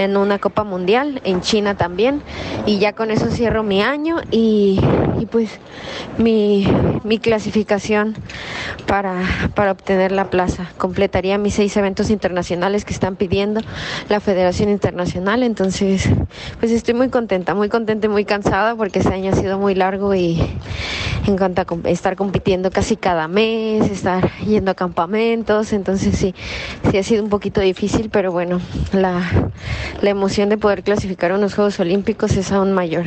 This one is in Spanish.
en una Copa Mundial, en China también. Y ya con eso cierro mi año y, pues mi, mi clasificación para, para obtener la plaza. Completaría mis seis eventos internacionales que están pidiendo la Federación Internacional. Entonces, pues estoy muy contenta, muy contenta y muy cansada porque este año ha sido muy largo y en cuanto a estar compitiendo casi cada mes, estar yendo a campamentos. Entonces sí, sí ha sido un poquito difícil, pero bueno, la, la emoción de poder clasificar a unos Juegos Olímpicos es aún mayor.